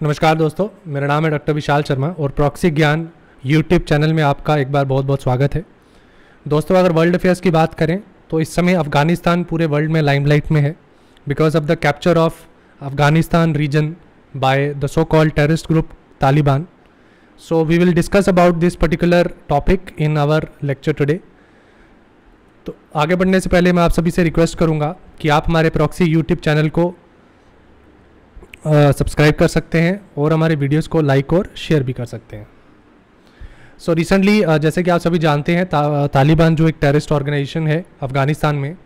नमस्कार दोस्तों, मेरा नाम है डॉक्टर विशाल शर्मा और प्रॉक्सी ज्ञान यूट्यूब चैनल में आपका एक बार बहुत बहुत स्वागत है। दोस्तों, अगर वर्ल्ड अफेयर्स की बात करें तो इस समय अफ़गानिस्तान पूरे वर्ल्ड में लाइमलाइट में है। Because of the capture of Afghanistan region by the so called terrorist group Taliban. So we will discuss about this particular topic in our lecture today तो आगे बढ़ने से पहले मैं आप सभी से रिक्वेस्ट करूँगा कि आप हमारे प्रॉक्सी यूट्यूब चैनल को सब्सक्राइब कर सकते हैं और हमारे वीडियोस को लाइक और शेयर भी कर सकते हैं। सो so रिसेंटली uh, जैसे कि आप सभी जानते हैं ता, तालिबान जो एक टेररिस्ट ऑर्गेनाइजेशन है अफ़गानिस्तान में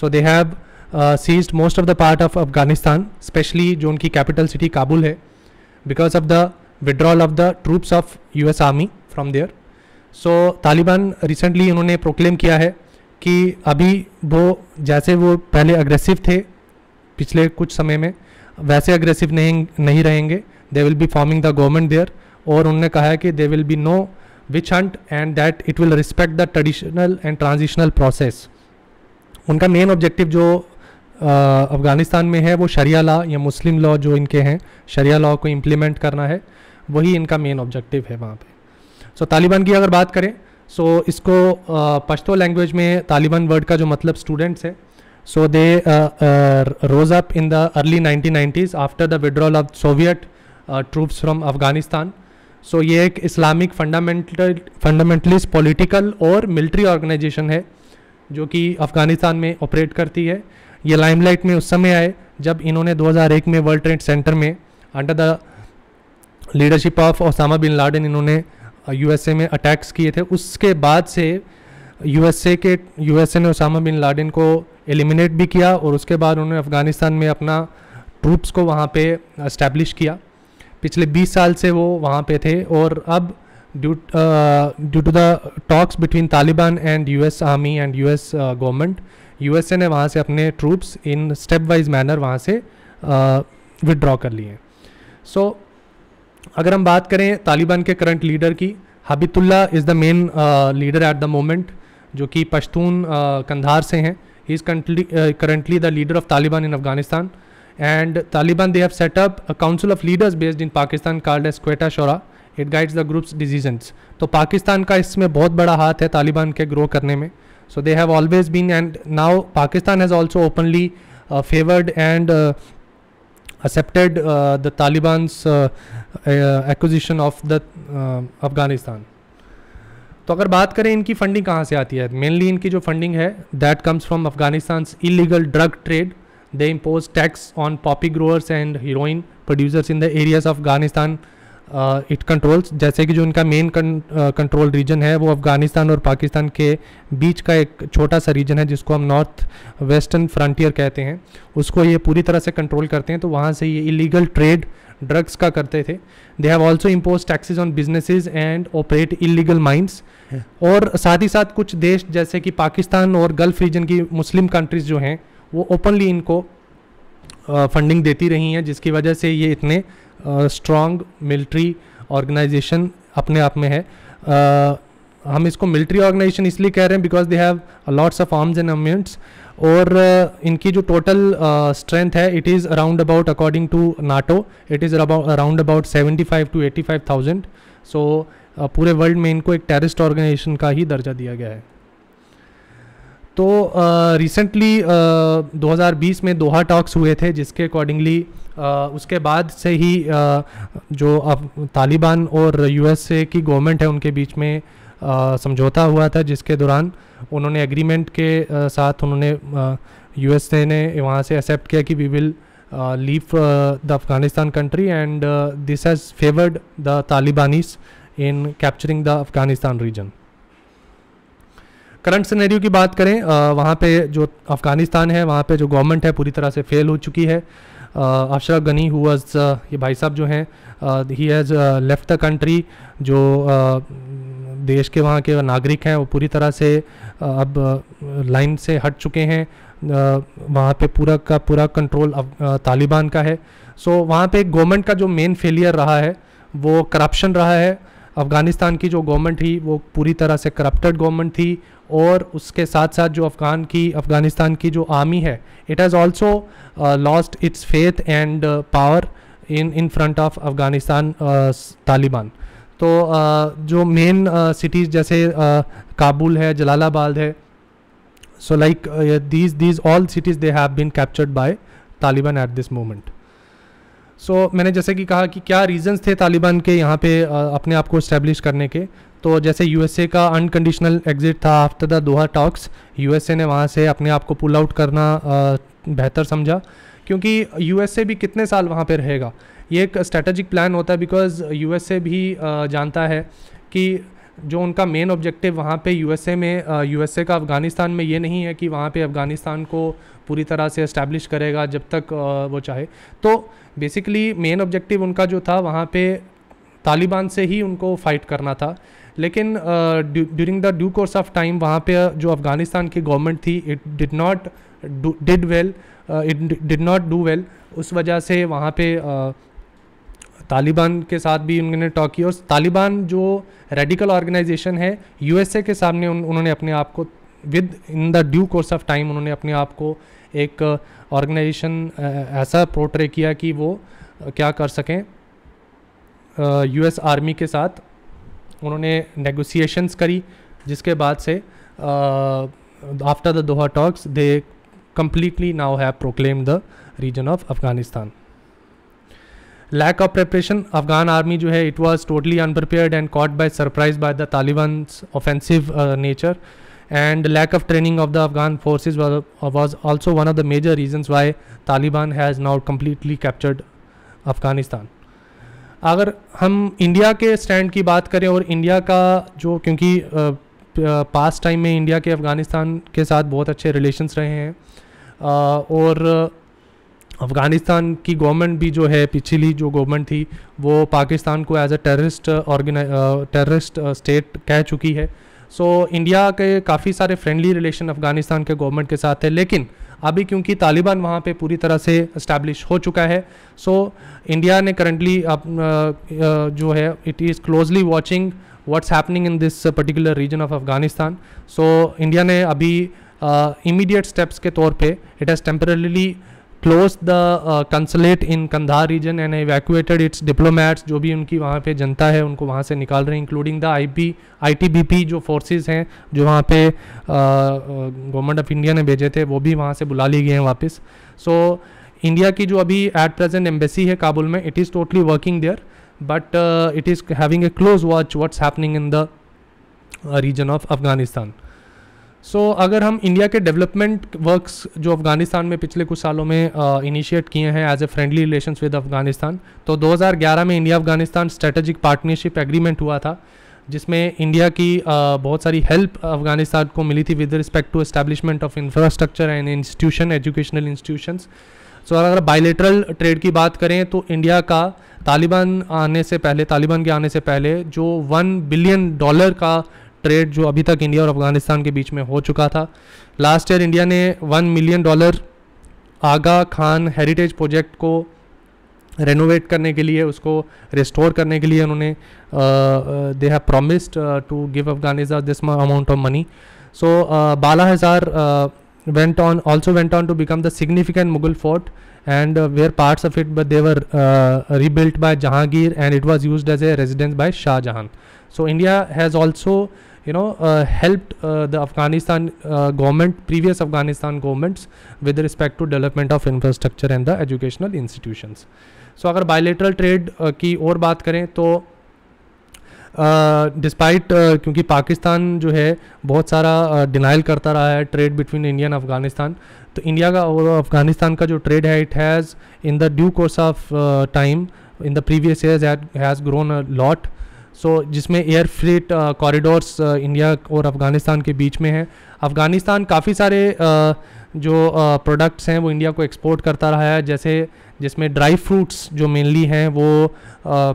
so they have seized most of the part of Afghanistan specially जो उनकी कैपिटल सिटी काबुल है because of the withdrawal of the troops of U S army from there so Taliban recently उन्होंने proclaim किया है कि अभी वो जैसे वो पहले अग्रेसिव थे पिछले कुछ समय में वैसे अग्रेसिव नहीं नहीं रहेंगे। They will be forming the government there और उन्होंने कहा है कि they will be no witch hunt and that it will respect the traditional and transitional process उनका मेन ऑब्जेक्टिव जो अफ़गानिस्तान में है वो शरिया लॉ या मुस्लिम लॉ जो इनके हैं शरिया लॉ को इम्प्लीमेंट करना है वही इनका मेन ऑब्जेक्टिव है वहाँ पे। सो so, तालिबान की अगर बात करें सो so, इसको पश्तो लैंग्वेज में तालिबान वर्ड का जो मतलब स्टूडेंट्स है So they uh, uh, rose up in the early 1990s after the withdrawal of Soviet uh, troops from Afghanistan. So ये एक इस्लामिक फंडामेंटल फंडामेंटलिस्ट पॉलिटिकल और मिलिट्री ऑर्गेनाइजेशन है जो कि अफ़गानिस्तान में ऑपरेट करती है ये लाइमलाइट में उस समय आए जब इन्होंने 2001 में वर्ल्ड ट्रेड सेंटर में under the leadership of Osama bin Laden इन्होंने यूएसए में अटैक्स किए थे उसके बाद से यूएसए के यूएसए ने ओसामा बिन लाडेन को एलिमिनेट भी किया और उसके बाद उन्होंने अफ़गानिस्तान में अपना ट्रूप्स को वहाँ पे इस्टेब्लिश किया। पिछले 20 साल से वो वहाँ पे थे और अब due to the talks between Taliban and US army and US government USA ने वहाँ से अपने troops in step wise manner वहाँ से विदड्रॉ uh, कर लिए। सो so, अगर हम बात करें तालिबान के करंट लीडर की Haibatullah is the main leader at the moment जो कि पश्तून कंधार से हैं। He is currently currently the leader of Taliban in Afghanistan and Taliban they have set up council of leaders based in Pakistan called as Quetta Shura it guides the groups decisions तो पाकिस्तान का इसमें बहुत बड़ा हाथ है तालिबान के grow करने में। So they have always been and now Pakistan has also openly favoured and accepted the Taliban acquisition of the Afghanistan तो अगर बात करें इनकी फंडिंग कहाँ से आती है? मेनली इनकी जो फंडिंग है that comes from Afghanistan illegal drug trade they impose tax on poppy growers and heroin producers in the areas of Afghanistan it controls जैसे कि जो इनका मेन कंट्रोल रीजन है वो अफ़गानिस्तान और पाकिस्तान के बीच का एक छोटा सा रीजन है जिसको हम नॉर्थ वेस्टर्न फ्रंटियर कहते हैं। उसको ये पूरी तरह से कंट्रोल करते हैं तो वहाँ से ये इलीगल ट्रेड ड्रग्स का करते थे। They have also impose taxes on businesses and operate illegal mines और साथ ही साथ कुछ देश जैसे कि पाकिस्तान और गल्फ रीजन की मुस्लिम कंट्रीज़ जो हैं वो ओपनली इनको फंडिंग देती रही हैं जिसकी वजह से ये इतने स्ट्रॉन्ग मिलिट्री ऑर्गेनाइजेशन अपने आप में है। uh, हम इसको मिलिट्री ऑर्गेनाइजेशन इसलिए कह रहे हैं because they have lots of arms and ammunitions और uh, इनकी जो टोटल स्ट्रेंथ uh, है it is around about according to NATO it is around about seventy five to eighty five thousand so पूरे world में इनको एक terrorist organisation का ही दर्जा दिया गया है। तो रिसेंटली uh, uh, 2020 में दोहा टॉक्स हुए थे जिसके अकॉर्डिंगली uh, उसके बाद से ही uh, जो अब तालिबान और यूएसए की गवर्नमेंट है उनके बीच में uh, समझौता हुआ था जिसके दौरान उन्होंने एग्रीमेंट के uh, साथ उन्होंने यूएसए ने वहाँ से एक्सेप्ट किया कि we will leave the Afghanistan country and this has favoured the Talibanis in capturing the Afghanistan region current scenario की बात करें वहाँ पे जो अफ़गानिस्तान है, वहाँ पे जो गवर्नमेंट है, पूरी तरह से फेल हो चुकी है। अशरफ गनी हु ये भाई साहब जो हैं he has left the country जो देश के वहाँ के नागरिक हैं, वो पूरी तरह से अब लाइन से हट चुके हैं। वहाँ पे पूरा का पूरा कंट्रोल तालिबान का है। सो वहाँ पे गवर्नमेंट का जो मेन फेलियर रहा है, वो करप्शन रहा है। अफ़गानिस्तान की जो गवर्नमेंट थी वो पूरी तरह से करप्टेड गवर्नमेंट थी और उसके साथ साथ जो अफ़गान की अफ़गानिस्तान की जो आर्मी है it has also lost its faith and power in in front of Afghanistan Taliban. तो uh, जो मेन सिटीज़ uh, जैसे uh, काबुल है जलालाबाद है so like these these all cities they have been captured by Taliban at this moment so so, मैंने जैसे कि कहा कि क्या रीजंस थे तालिबान के यहाँ पे अपने आप को इस्टेब्लिश करने के? तो जैसे यूएसए का अनकंडीशनल एग्जिट था after the Doha talks USA ने वहाँ से अपने आप को पुल आउट करना बेहतर समझा। क्योंकि यूएसए भी कितने साल वहाँ पे रहेगा? ये एक स्ट्रेटजिक प्लान होता है बिकॉज़ यूएसए भी जानता है कि जो उनका मेन ऑब्जेक्टिव वहाँ पे यूएसए में यूएसए का अफ़गानिस्तान में ये नहीं है कि वहाँ पे अफ़गानिस्तान को पूरी तरह से इस्टेब्लिश करेगा जब तक वो चाहे। तो बेसिकली मेन ऑब्जेक्टिव उनका जो था वहाँ पे तालिबान से ही उनको फाइट करना था। लेकिन during the due course of time वहाँ पे जो अफ़गानिस्तान की गवर्नमेंट थी it did not did well it did not do well उस वजह से वहाँ पे uh, तालिबान के साथ भी उन्होंने टॉक की। और तालिबान जो रेडिकल ऑर्गेनाइजेशन है यूएसए के सामने उन, उन्होंने अपने आप को within the due course of time उन्होंने अपने आप को एक ऑर्गेनाइजेशन ऐसा प्रोट्रे किया कि वो क्या कर सकें। यू एस आर्मी के साथ उन्होंने नेगोसिएशंस करी, जिसके बाद से after the Doha talks they completely now have proclaim the region of Afghanistan lack of preparation Afghan army जो है it was totally unprepared and caught by surprise by the Taliban offensive nature and lack of training of the Afghan forces was, was also one of the major reasons why Taliban has now completely captured Afghanistan. अगर हम India के stand की बात करें और India का जो क्योंकि पास्ट टाइम में इंडिया के अफ़गानिस्तान के साथ बहुत अच्छे रिलेशंस रहे हैं और अफ़गानिस्तान की गवर्नमेंट भी जो है पिछली जो गवर्नमेंट थी वो पाकिस्तान को एज अ टेररिस्ट ऑर्गेनाइ टेररिस्ट स्टेट कह चुकी है सो so, इंडिया के काफ़ी सारे फ्रेंडली रिलेशन अफ़गानिस्तान के गवर्नमेंट के साथ है लेकिन अभी क्योंकि तालिबान वहाँ पे पूरी तरह से इस्टेब्लिश हो चुका है सो so, इंडिया ने करंटली जो है it is closely watching what's happening in this particular region of Afghanistan. So India ने अभी इमीडिएट uh, स्टेप्स के तौर पे it has temporarily close the consulate in Kandahar region and evacuated its diplomats जो भी उनकी वहाँ पे जनता है उनको वहाँ से निकाल रहे हैं including the I P I T B P जो फोर्सेस हैं जो वहाँ पे गवर्नमेंट ऑफ़ इंडिया ने भेजे थे वो भी वहाँ से बुला लिए गए हैं वापस। सो so, इंडिया की जो अभी एट प्रेजेंट एम्बेसी है काबुल में it is totally working there but it is having a close watch what's happening in the region of Afghanistan so so, अगर हम इंडिया के डेवलपमेंट वर्क्स जो अफ़गानिस्तान में पिछले कुछ सालों में इनिशिएट किए हैं as a friendly relation with Afghanistan तो 2011 में India Afghanistan strategic partnership agreement हुआ था जिसमें इंडिया की uh, बहुत सारी हेल्प अफ़गानिस्तान को मिली थी with respect to establishment of infrastructure and institution educational institutions so अगर बायलेटरल ट्रेड की बात करें तो इंडिया का तालिबान आने से पहले तालिबान के आने से पहले जो वन बिलियन डॉलर का ट्रेड जो अभी तक इंडिया और अफ़गानिस्तान के बीच में हो चुका था। लास्ट ईयर इंडिया ने one million dollar Aga Khan heritage project को रेनोवेट करने के लिए, उसको रिस्टोर करने के लिए उन्होंने they have promised to give Afghanistan this amount of money so बारह हज़ार went on also went on to become the significant Mughal fort and where parts of it but they were rebuilt by Jahangir and it was use as a residence by Shahjahan so India has also you know helped the Afghanistan government previous Afghanistan governments with respect to development of infrastructure and the educational institutions so अगर bilateral trade uh, की और बात करें तो despite uh, uh, क्योंकि पाकिस्तान जो है बहुत सारा डिनाइल uh, करता रहा है trade between India and Afghanistan तो इंडिया का और अफ़गानिस्तान का जो ट्रेड है it has in the due course of time in the previous year has grown lot so so, जिसमें एयर फ्रीट कॉरिडोर्स इंडिया और अफ़गानिस्तान के बीच में है। अफ़गानिस्तान काफ़ी सारे uh, जो प्रोडक्ट्स uh, हैं वो इंडिया को एक्सपोर्ट करता रहा है। जैसे जिसमें ड्राई फ्रूट्स जो मेनली हैं वो uh,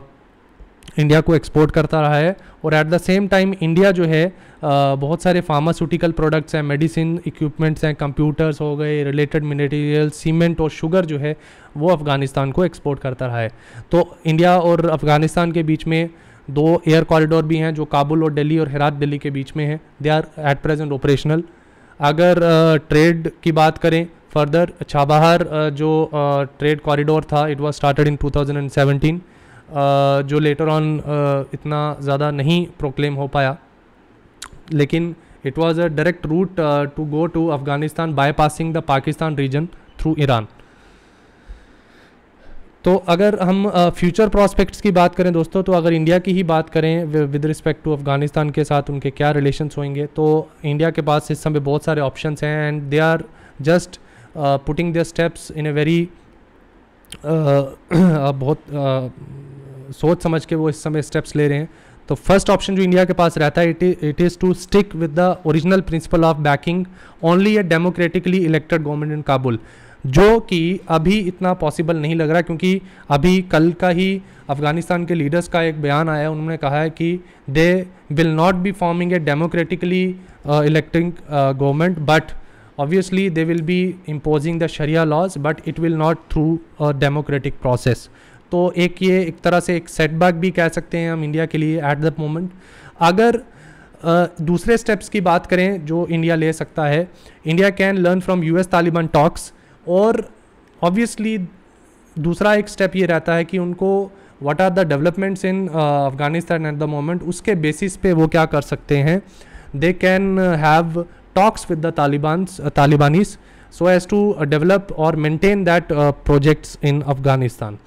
इंडिया को एक्सपोर्ट करता रहा है। और at the same time India जो है uh, बहुत सारे फार्मास्यूटिकल प्रोडक्ट्स हैं मेडिसिन इक्विपमेंट्स हैं कंप्यूटर्स हो गए रिलेटेड मटेरियल सीमेंट और शुगर जो है वो अफ़गानिस्तान को एक्सपोर्ट करता रहा है। तो इंडिया और अफ़गानिस्तान के बीच में दो एयर कॉरिडोर भी हैं जो काबुल और दिल्ली और हेरात दिल्ली के बीच में हैं। They are at present operational अगर ट्रेड की बात करें फर्दर छाबहार जो ट्रेड कॉरिडोर था इट वाज स्टार्टेड इन 2017 जो लेटर ऑन इतना ज़्यादा नहीं प्रोक्लेम हो पाया। लेकिन it was a direct route to go to Afghanistan by passing the Pakistan region through Iran तो अगर हम फ्यूचर प्रॉस्पेक्ट्स की बात करें दोस्तों तो अगर इंडिया की ही बात करें विद रिस्पेक्ट टू अफ़गानिस्तान के साथ उनके क्या रिलेशंस होंगे तो इंडिया के पास इस समय बहुत सारे ऑप्शंस हैं and they are just putting the steps in a very बहुत uh, सोच समझ के वो इस समय स्टेप्स ले रहे हैं। तो फ़र्स्ट ऑप्शन जो इंडिया के पास रहता है it is to stick with the original principle of backing only a democratically elected government in Kabul जो कि अभी इतना पॉसिबल नहीं लग रहा क्योंकि अभी कल का ही अफ़गानिस्तान के लीडर्स का एक बयान आया उन्होंने कहा है कि they will not be forming a democratically electing government but obviously they will be imposing the sharia laws but it will not through a democratic process तो एक ये एक तरह से एक सेटबैक भी कह सकते हैं हम इंडिया के लिए एट द मोमेंट अगर uh, दूसरे स्टेप्स की बात करें जो इंडिया ले सकता है India can learn from U S Taliban talks और ऑब्वियसली दूसरा एक स्टेप ये रहता है कि उनको what are the developments in Afghanistan at the moment उसके बेसिस पे वो क्या कर सकते हैं? They can have talks with the Taliban Talibanis so as to develop और maintain that projects in Afghanistan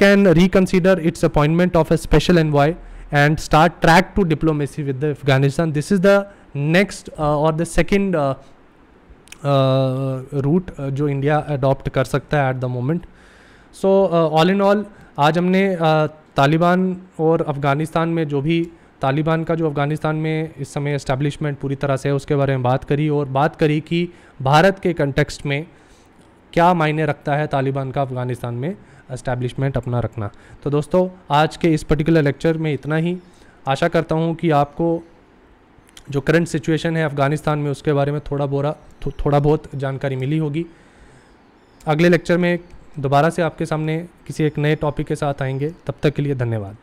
can reconsider its appointment of a special envoy and start track to diplomacy with the Afghanistan. This is the next uh, or the second uh, route uh, जो India adopt कर सकता है at the moment so all in all आज हमने Taliban uh, और अफ़गानिस्तान में जो भी तालिबान का जो अफ़गानिस्तान में इस समय इस्टेब्लिशमेंट पूरी तरह से है उसके बारे में बात करी और बात करी कि भारत के कंटेक्स्ट में क्या मायने रखता है तालिबान का अफ़गानिस्तान में इस्टेब्लिशमेंट अपना रखना। तो दोस्तों आज के इस पर्टिकुलर लेक्चर में इतना ही। आशा करता हूँ कि आपको जो करंट सिचुएशन है अफ़गानिस्तान में उसके बारे में थोड़ा बोरा थो, थोड़ा बहुत जानकारी मिली होगी। अगले लेक्चर में दोबारा से आपके सामने किसी एक नए टॉपिक के साथ आएँगे। तब तक के लिए धन्यवाद।